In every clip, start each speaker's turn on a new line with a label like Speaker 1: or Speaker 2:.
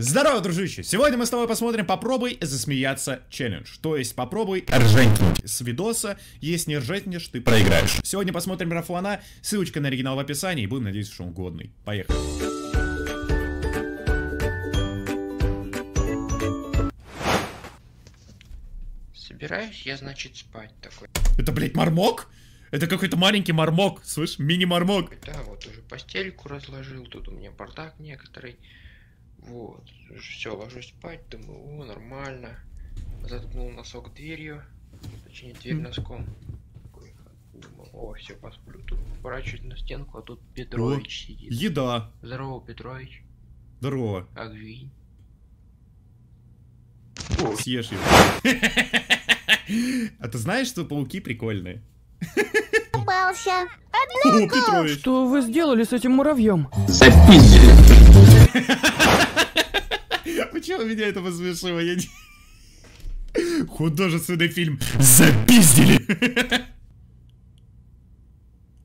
Speaker 1: Здорово, дружище! Сегодня мы с тобой посмотрим «Попробуй засмеяться челлендж». То есть попробуй рженькнуть с видоса. Если не рженькнешь, ты проиграешь. Сегодня посмотрим Рафуана. Ссылочка на оригинал в описании. Будем надеяться, что он годный. Поехали.
Speaker 2: Собираюсь я, значит, спать такой.
Speaker 1: Это, блядь, мармок? Это какой-то маленький мармок, слышь? Мини-мармок.
Speaker 2: Да, вот уже постельку разложил, тут у меня бардак некоторый. Вот, все, ложусь спать, думаю, о, нормально. Заткнул носок дверью, точнее дверь носком. Думал, о, все, посплю. Тут поворачиваюсь на стенку, а тут Петрович сидит.
Speaker 1: Еда.
Speaker 2: Здорово, Петрович.
Speaker 1: Здорово.
Speaker 2: Агвинь.
Speaker 1: Съешь его. А ты знаешь, что пауки прикольные?
Speaker 3: Попался.
Speaker 1: О, Петрович.
Speaker 4: Что вы сделали с этим муравьем?
Speaker 1: Почему меня это посмешило? Я не... Художественный фильм запиздили.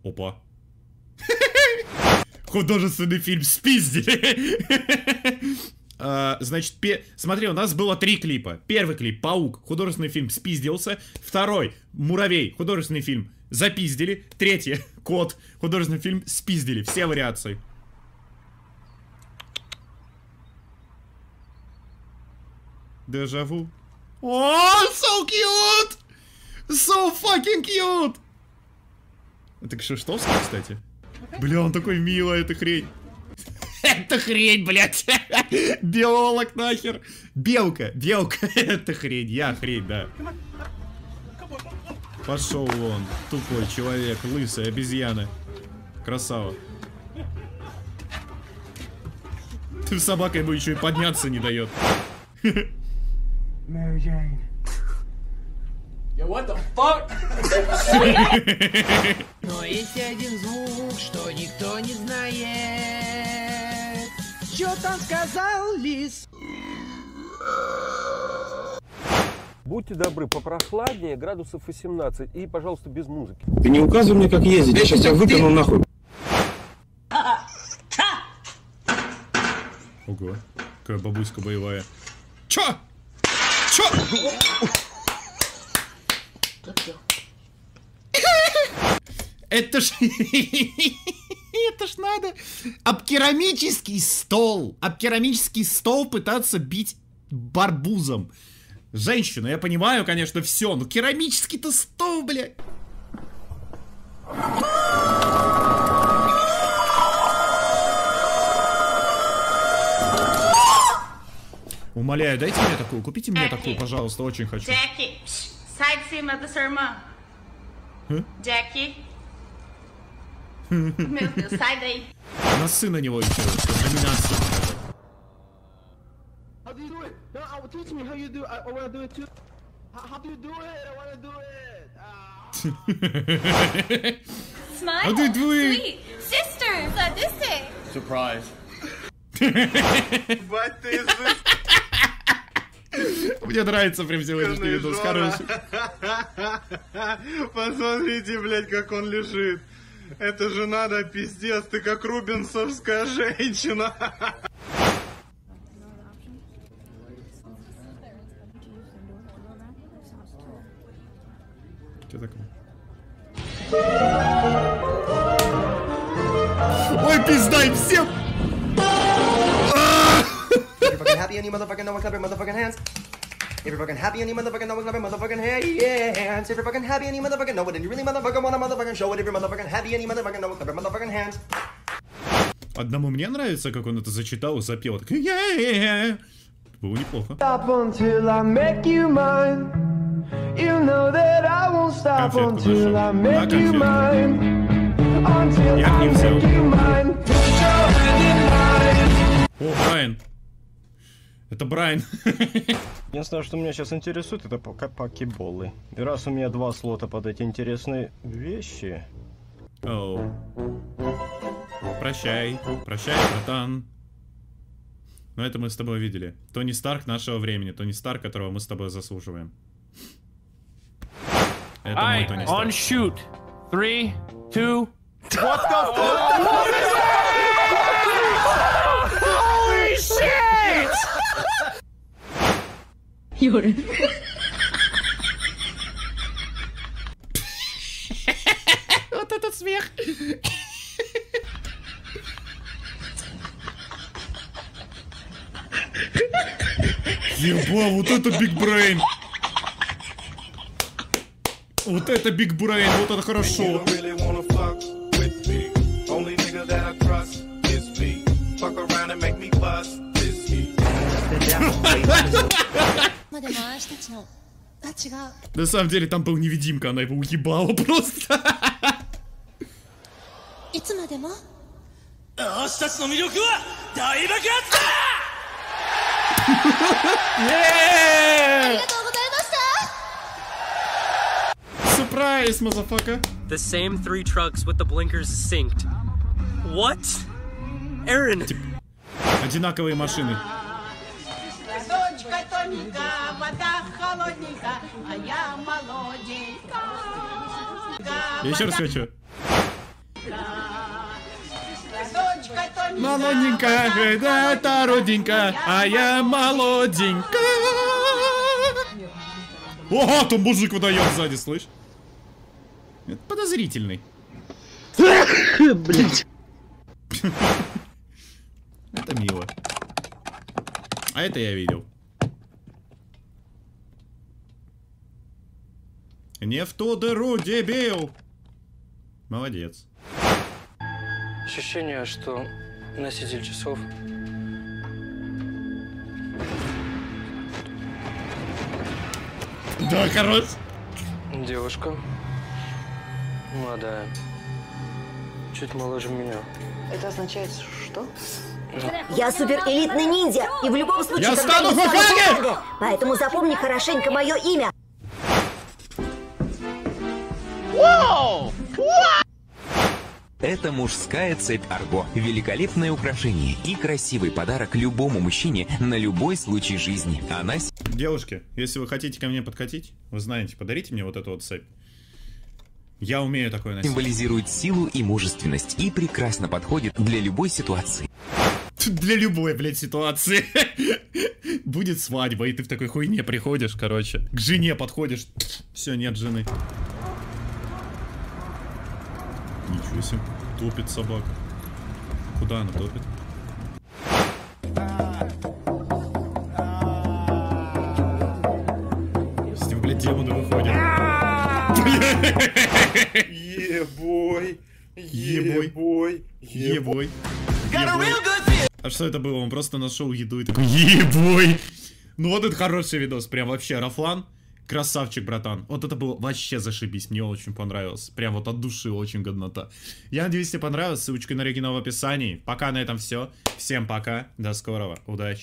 Speaker 1: Опа. Художественный фильм спиздили. А, значит, пе... смотри, у нас было три клипа. Первый клип Паук, художественный фильм спиздился. Второй Муравей, художественный фильм запиздили. Третий Кот, художественный фильм спиздили. Все вариации. Дежаву. О, so cute! So fucking cute! Это Кшиштовский, кстати. Бля, он такой милый, эта хрень. Это хрень, блядь. Биолог нахер. Белка, белка. Это хрень, я хрень, да. Пошел вон, тупой человек, лысый, обезьяна. Красава. Ты собака ему еще и подняться не дает.
Speaker 5: Mary Jane.
Speaker 6: Но есть один звук, что никто не знает. Что там сказал лис?
Speaker 7: Будьте добры, попрохладнее, градусов 18. И, пожалуйста, без музыки.
Speaker 8: Ты не указывай мне, как ездить, я сейчас тебя выкину нахуй.
Speaker 1: Ого, какая бабуська боевая. Чё? Чё? Это ж... Это ж надо об керамический стол, об керамический стол пытаться бить барбузом. Женщина, я понимаю, конечно, все, но керамический-то стол, блядь. Умоляю, дайте мне такую, купите мне такую, пожалуйста, очень хочу.
Speaker 3: Jackie, sai de cima da sua irmã. Jackie. Meu Deus, sai daí.
Speaker 1: Носы на него еще, номинация.
Speaker 5: How do you do it? No, I, teach me how you do. I, I wanna do it too. How, do you do it? I wanna do it. Ah.
Speaker 3: Smile.
Speaker 1: How do you do it?
Speaker 3: Sweet. Sister, so this is.
Speaker 8: Surprise.
Speaker 1: Мне нравится прям сегодняшний видос, хороший.
Speaker 8: Посмотрите, блядь, как он лежит. Это же надо, пиздец, ты как рубинсовская женщина.
Speaker 1: Что такое? Ой, пизда им всем!
Speaker 9: If you're fucking happy and you motherfucking know it, clap your motherfucking hands. If you're fucking happy and you motherfucking know it, clap your motherfucking hands. If you're fucking happy and you motherfucking know it, and you really motherfucking wanna motherfucking show it. If you're motherfucking happy and you motherfucking know it, clap your motherfucking hands.
Speaker 1: Одному мне нравится, как он это зачитал и запел. Так, «Я-я-я». Было неплохо.
Speaker 5: Stop until I make you mine. You know that I won't stop until. I
Speaker 1: А,
Speaker 5: make you mine. Until I make you mine.
Speaker 1: О, Брайан. Это Брайан.
Speaker 7: Единственное, что меня сейчас интересует, это пока покеболы. И раз у меня два слота под эти интересные вещи...
Speaker 1: Оу. Прощай. Прощай, братан. Но это мы с тобой видели. Тони Старк нашего времени. Тони Старк, которого мы с тобой заслуживаем. Это мой Тони
Speaker 4: on
Speaker 1: Старк.
Speaker 4: shoot. Three, two.
Speaker 6: Holy shit!
Speaker 1: Вот этот смех. Еба, вот это Биг Брейн. Вот это Биг Брейн, вот это хорошо.
Speaker 10: でも私たちのあ違う
Speaker 1: На самом деле там был невидимка, она его уебала просто.
Speaker 10: いつまでも
Speaker 6: 私たちの魅力は大爆発だ
Speaker 10: ありがとうございました
Speaker 1: Surprise, мазафака.
Speaker 6: The same three trucks with the blinkers synced. What? Aaron,
Speaker 1: Одинаковые машины.
Speaker 3: Дочка тоненькая, вода холодненькая, а я молоденькая.
Speaker 1: Я еще раз хочу. Молоденькая, да, это родненькая, а я молоденькая. Ого, там мужик выдает сзади, слышь? Это подозрительный.
Speaker 5: Блять.
Speaker 1: Это мило. А это я видел. Не в ту дыру, дебил! Молодец.
Speaker 6: Ощущение, что носитель часов
Speaker 1: Да, хорош.
Speaker 6: девушка. Молодая. Чуть моложе меня.
Speaker 11: Это означает что? Я супер элитный ниндзя, и в любом случае...
Speaker 1: Я стану! Хокаге!
Speaker 11: Поэтому запомни хорошенько мое имя.
Speaker 12: Это мужская цепь Арго. Великолепное украшение и красивый подарок любому мужчине на любой случай жизни. Она
Speaker 1: Девушки, если вы хотите ко мне подкатить, вы знаете, подарите мне вот эту вот цепь. Я умею такое носить.
Speaker 12: символизирует силу и мужественность и прекрасно подходит для любой ситуации.
Speaker 1: Для любой, блядь, ситуации. Будет свадьба, и ты в такой хуйне приходишь, короче. К жене подходишь. Все, нет жены. Ничего себе. Топит собака. Куда она топит? С ним, блядь, демоны выходят.
Speaker 8: Ебой.
Speaker 1: Ебой. Ебой. А что это было? Он просто нашел еду и такой, ебой. Ну вот это хороший видос, прям вообще, Рафлан, красавчик, братан. Вот это было вообще зашибись, мне очень понравилось. Прям вот от души очень годнота. Я надеюсь, тебе понравилось, ссылочка на оригинал в описании. Пока на этом все. Всем пока, до скорого, удачи.